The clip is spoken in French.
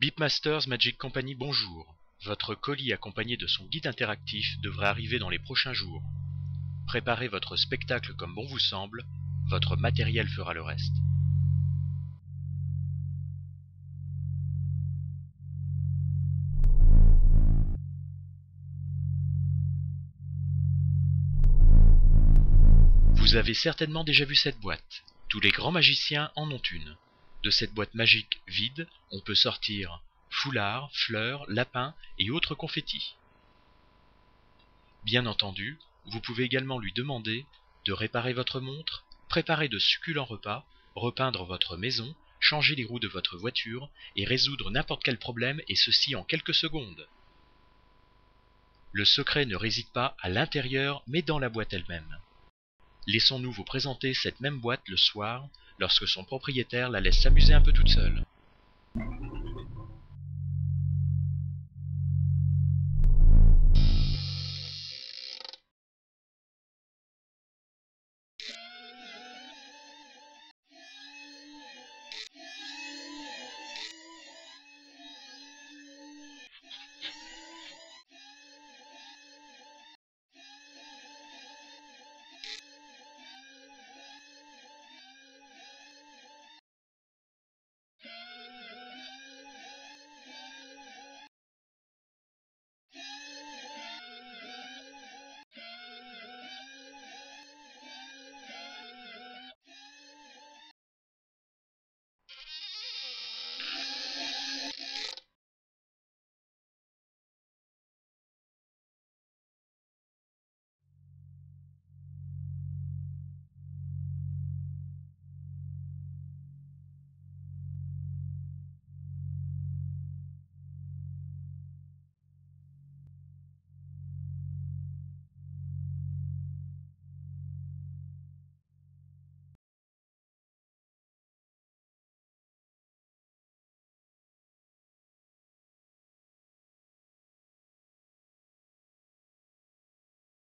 Beepmasters Magic Company bonjour. Votre colis accompagné de son guide interactif devrait arriver dans les prochains jours. Préparez votre spectacle comme bon vous semble, votre matériel fera le reste. Vous avez certainement déjà vu cette boîte. Tous les grands magiciens en ont une. De cette boîte magique vide, on peut sortir foulards, fleurs, lapins et autres confettis. Bien entendu, vous pouvez également lui demander de réparer votre montre, préparer de succulents repas, repeindre votre maison, changer les roues de votre voiture et résoudre n'importe quel problème et ceci en quelques secondes. Le secret ne réside pas à l'intérieur mais dans la boîte elle-même. Laissons-nous vous présenter cette même boîte le soir lorsque son propriétaire la laisse s'amuser un peu toute seule.